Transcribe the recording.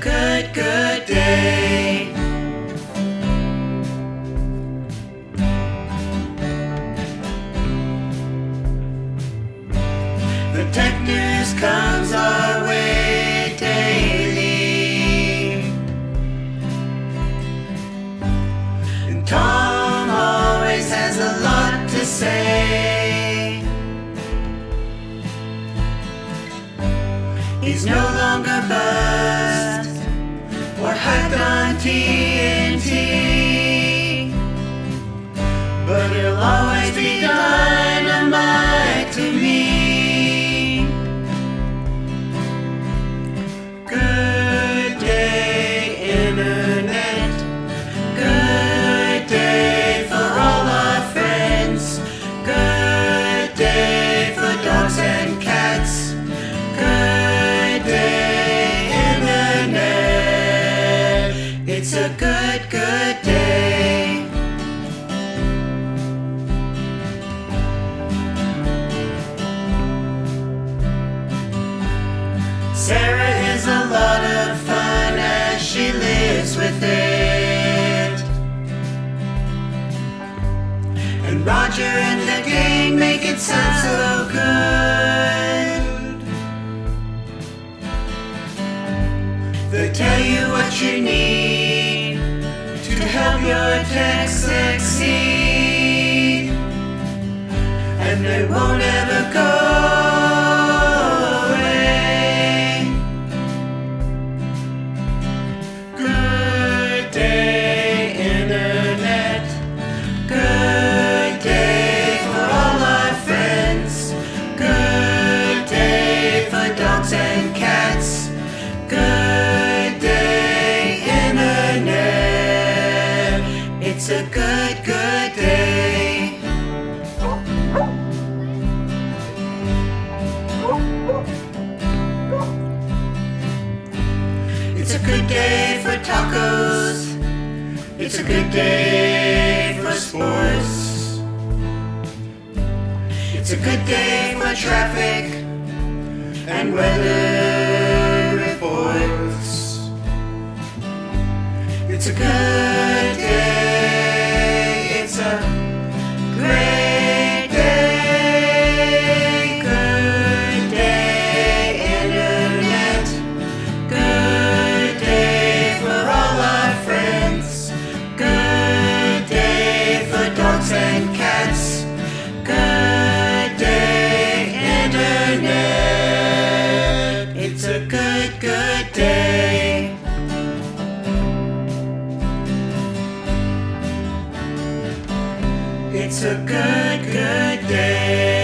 good, good day. The tech news comes our way daily. And Tom always has a lot to say. He's no longer bad hyped Sarah is a lot of fun as she lives with it. And Roger and the gang make it sound so good. They tell you what you need to help your tech succeed. And they won't ever go It's a good, good day. It's a good day for tacos. It's a good day for sports. It's a good day for traffic and weather reports. It's a good good day. It's a good, good day.